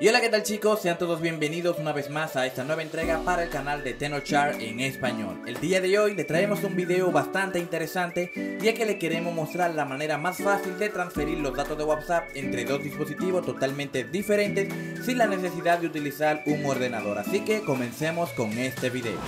Y hola qué tal chicos, sean todos bienvenidos una vez más a esta nueva entrega para el canal de Tenochar en español. El día de hoy le traemos un video bastante interesante ya que le queremos mostrar la manera más fácil de transferir los datos de WhatsApp entre dos dispositivos totalmente diferentes sin la necesidad de utilizar un ordenador. Así que comencemos con este video.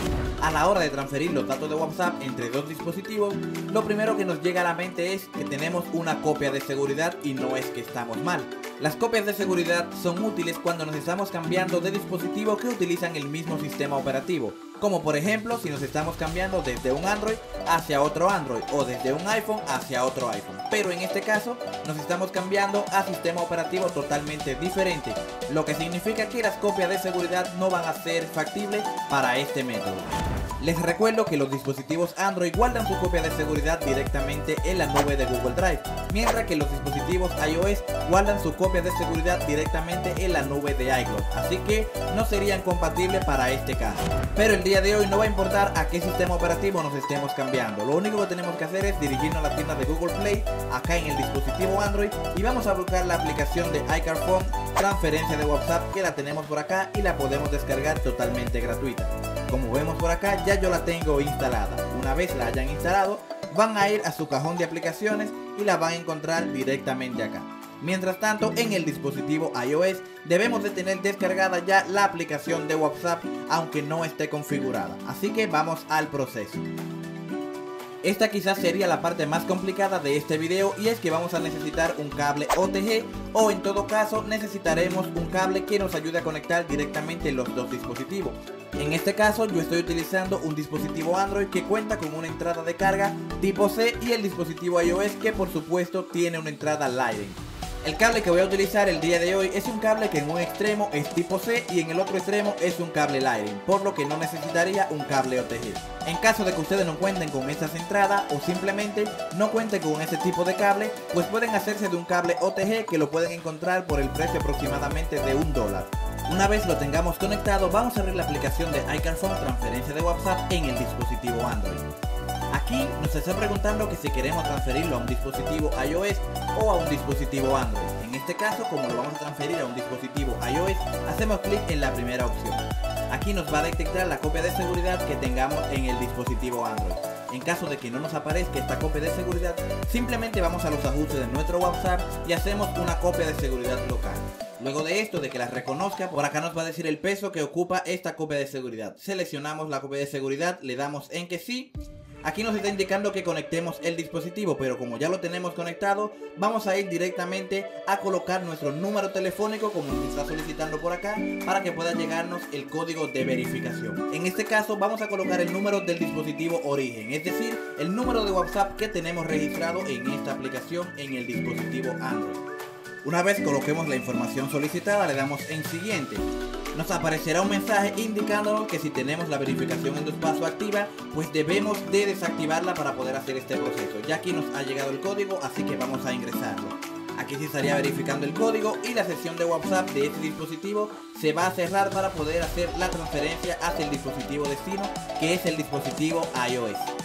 A la hora de transferir los datos de WhatsApp entre dos dispositivos, lo primero que nos llega a la mente es que tenemos una copia de seguridad y no es que estamos mal. Las copias de seguridad son útiles cuando nos estamos cambiando de dispositivo que utilizan el mismo sistema operativo, como por ejemplo si nos estamos cambiando desde un Android hacia otro Android o desde un iPhone hacia otro iPhone. Pero en este caso nos estamos cambiando a sistema operativo totalmente diferente, lo que significa que las copias de seguridad no van a ser factibles para este método. Les recuerdo que los dispositivos Android guardan su copia de seguridad directamente en la nube de Google Drive, mientras que los dispositivos iOS guardan su copia de seguridad directamente en la nube de iCloud, así que no serían compatibles para este caso. Pero de hoy no va a importar a qué sistema operativo nos estemos cambiando, lo único que tenemos que hacer es dirigirnos a la tienda de Google Play, acá en el dispositivo Android, y vamos a buscar la aplicación de iCarphone, transferencia de WhatsApp, que la tenemos por acá y la podemos descargar totalmente gratuita. Como vemos por acá, ya yo la tengo instalada. Una vez la hayan instalado, van a ir a su cajón de aplicaciones y la van a encontrar directamente acá. Mientras tanto, en el dispositivo iOS debemos de tener descargada ya la aplicación de WhatsApp aunque no esté configurada. Así que vamos al proceso. Esta quizás sería la parte más complicada de este video y es que vamos a necesitar un cable OTG o en todo caso necesitaremos un cable que nos ayude a conectar directamente los dos dispositivos. En este caso yo estoy utilizando un dispositivo Android que cuenta con una entrada de carga tipo C y el dispositivo iOS que por supuesto tiene una entrada Lightning. El cable que voy a utilizar el día de hoy es un cable que en un extremo es tipo C y en el otro extremo es un cable Lightning, por lo que no necesitaría un cable OTG. En caso de que ustedes no cuenten con estas entradas o simplemente no cuenten con este tipo de cable, pues pueden hacerse de un cable OTG que lo pueden encontrar por el precio aproximadamente de un dólar. Una vez lo tengamos conectado, vamos a abrir la aplicación de iCarphone transferencia de WhatsApp en el dispositivo Android. Aquí nos está preguntando que si queremos transferirlo a un dispositivo iOS o a un dispositivo Android. En este caso, como lo vamos a transferir a un dispositivo iOS, hacemos clic en la primera opción. Aquí nos va a detectar la copia de seguridad que tengamos en el dispositivo Android. En caso de que no nos aparezca esta copia de seguridad, simplemente vamos a los ajustes de nuestro WhatsApp y hacemos una copia de seguridad local. Luego de esto, de que la reconozca, por acá nos va a decir el peso que ocupa esta copia de seguridad. Seleccionamos la copia de seguridad, le damos en que sí Aquí nos está indicando que conectemos el dispositivo, pero como ya lo tenemos conectado, vamos a ir directamente a colocar nuestro número telefónico como nos está solicitando por acá, para que pueda llegarnos el código de verificación. En este caso vamos a colocar el número del dispositivo origen, es decir, el número de WhatsApp que tenemos registrado en esta aplicación en el dispositivo Android. Una vez coloquemos la información solicitada, le damos en siguiente nos aparecerá un mensaje indicándonos que si tenemos la verificación en dos pasos activa, pues debemos de desactivarla para poder hacer este proceso. Ya aquí nos ha llegado el código, así que vamos a ingresarlo. Aquí se estaría verificando el código y la sesión de WhatsApp de este dispositivo se va a cerrar para poder hacer la transferencia hacia el dispositivo destino, que es el dispositivo iOS.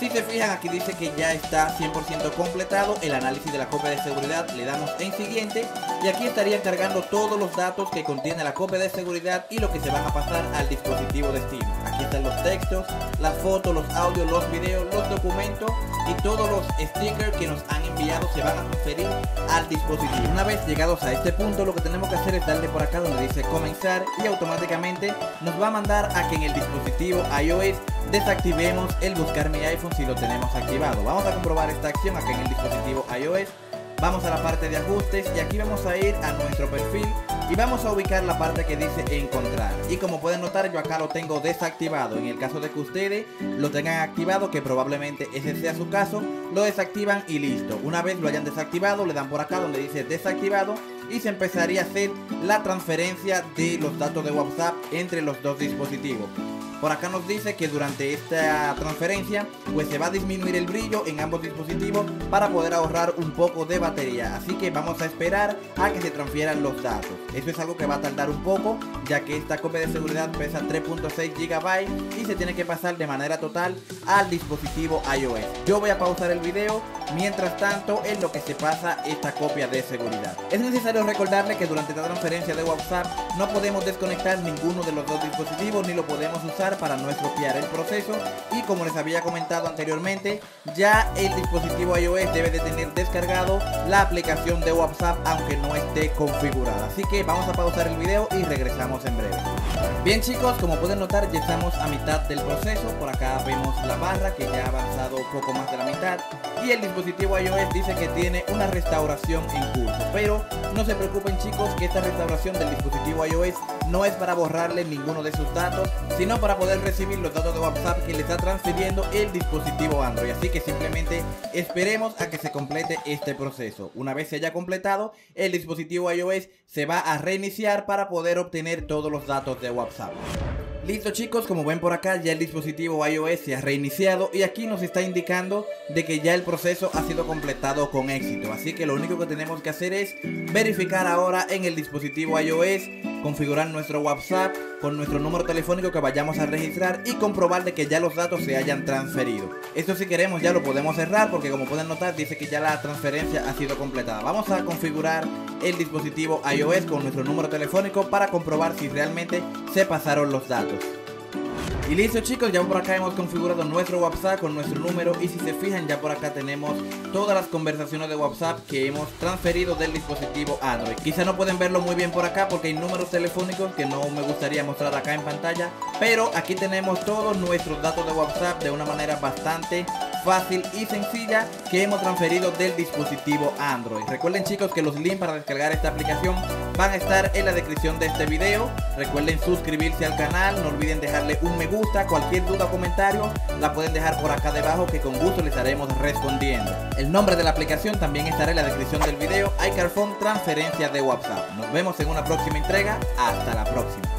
Si se fijan aquí dice que ya está 100% completado el análisis de la copia de seguridad, le damos en siguiente y aquí estaría cargando todos los datos que contiene la copia de seguridad y lo que se van a pasar al dispositivo destino. Aquí están los textos, las fotos, los audios, los videos, los documentos y todos los stickers que nos han enviado se van a transferir al dispositivo. Una vez llegados a este punto lo que tenemos que hacer es darle por acá donde dice comenzar y automáticamente nos va a mandar a que en el dispositivo iOS desactivemos el buscar mi iPhone si lo tenemos activado. Vamos a comprobar esta acción aquí en el dispositivo iOS Vamos a la parte de ajustes y aquí vamos a ir a nuestro perfil y vamos a ubicar la parte que dice encontrar. Y como pueden notar yo acá lo tengo desactivado. En el caso de que ustedes lo tengan activado, que probablemente ese sea su caso, lo desactivan y listo. Una vez lo hayan desactivado, le dan por acá donde dice desactivado y se empezaría a hacer la transferencia de los datos de WhatsApp entre los dos dispositivos. Por acá nos dice que durante esta transferencia pues se va a disminuir el brillo en ambos dispositivos para poder ahorrar un poco de batería. Así que vamos a esperar a que se transfieran los datos. Eso es algo que va a tardar un poco ya que esta copia de seguridad pesa 3.6 GB y se tiene que pasar de manera total al dispositivo iOS. Yo voy a pausar el video mientras tanto en lo que se pasa esta copia de seguridad. Es necesario recordarle que durante esta transferencia de WhatsApp no podemos desconectar ninguno de los dos dispositivos ni lo podemos usar para no estropear el proceso y como les había comentado anteriormente, ya el dispositivo iOS debe de tener descargado la aplicación de WhatsApp aunque no esté configurada. Así que vamos a pausar el video y regresamos en breve. Bien chicos, como pueden notar ya estamos a mitad del proceso, por acá vemos la barra que ya ha avanzado poco más de la mitad y el dispositivo iOS dice que tiene una restauración en curso, pero no se preocupen chicos que esta restauración del dispositivo iOS no es para borrarle ninguno de sus datos, sino para poder recibir los datos de WhatsApp que le está transfiriendo el dispositivo Android, así que simplemente esperemos a que se complete este proceso. Una vez se haya completado, el dispositivo iOS se va a reiniciar para poder obtener todos los datos de WhatsApp. Listo chicos, como ven por acá ya el dispositivo iOS se ha reiniciado y aquí nos está indicando de que ya el proceso ha sido completado con éxito. Así que lo único que tenemos que hacer es verificar ahora en el dispositivo iOS, configurar nuestro WhatsApp con nuestro número telefónico que vayamos a registrar y comprobar de que ya los datos se hayan transferido. Esto si queremos ya lo podemos cerrar porque como pueden notar dice que ya la transferencia ha sido completada. Vamos a configurar el dispositivo iOS con nuestro número telefónico para comprobar si realmente se pasaron los datos. Y listo chicos, ya por acá hemos configurado nuestro WhatsApp con nuestro número y si se fijan ya por acá tenemos todas las conversaciones de WhatsApp que hemos transferido del dispositivo Android. Quizá no pueden verlo muy bien por acá porque hay números telefónicos que no me gustaría mostrar acá en pantalla, pero aquí tenemos todos nuestros datos de WhatsApp de una manera bastante fácil y sencilla que hemos transferido del dispositivo Android. Recuerden chicos que los links para descargar esta aplicación van a estar en la descripción de este video. Recuerden suscribirse al canal, no olviden dejarle un me gusta, cualquier duda o comentario la pueden dejar por acá debajo que con gusto les estaremos respondiendo. El nombre de la aplicación también estará en la descripción del video, iCarphone transferencia de WhatsApp. Nos vemos en una próxima entrega, hasta la próxima.